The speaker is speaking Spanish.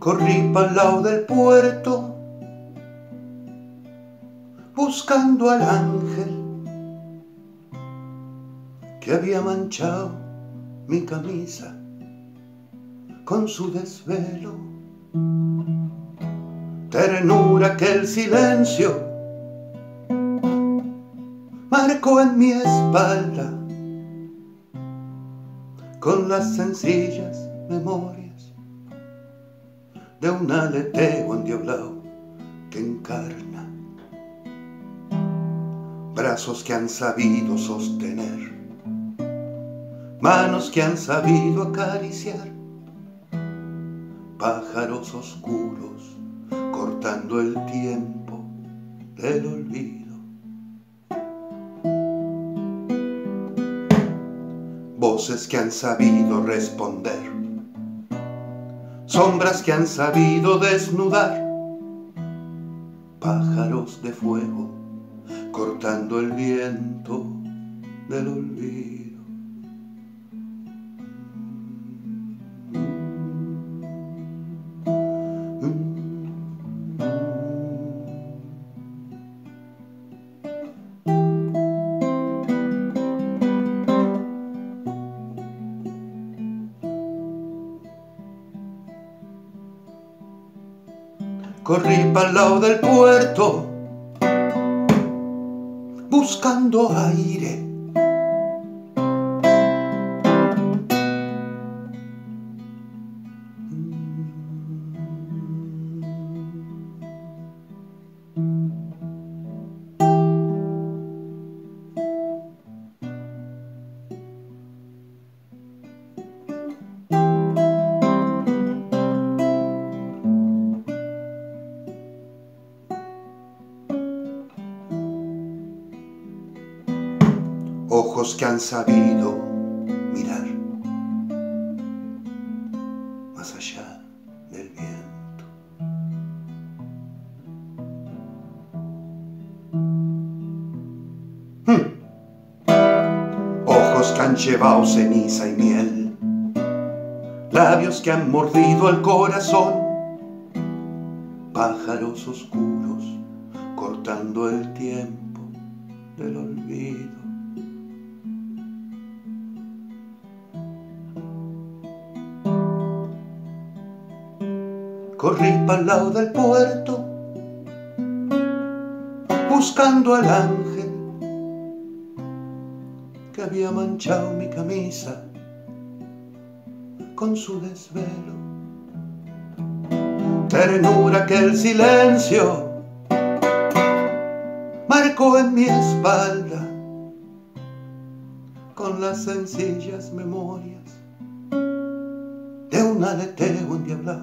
Corrí para lado del puerto buscando al ángel que había manchado mi camisa con su desvelo. Ternura que el silencio marcó en mi espalda con las sencillas memorias de un aleteo endiablado que encarna brazos que han sabido sostener, manos que han sabido acariciar, pájaros oscuros cortando el tiempo del olvido. Voces que han sabido responder, sombras que han sabido desnudar, pájaros de fuego cortando el viento del olvido. Corrí para el lado del puerto buscando aire. Ojos que han sabido mirar más allá del viento. Hmm. Ojos que han llevado ceniza y miel, labios que han mordido el corazón, pájaros oscuros cortando el tiempo del olvido. Corrí para lado del puerto buscando al ángel que había manchado mi camisa con su desvelo. Ternura que el silencio marcó en mi espalda con las sencillas memorias de un aleteo endiablado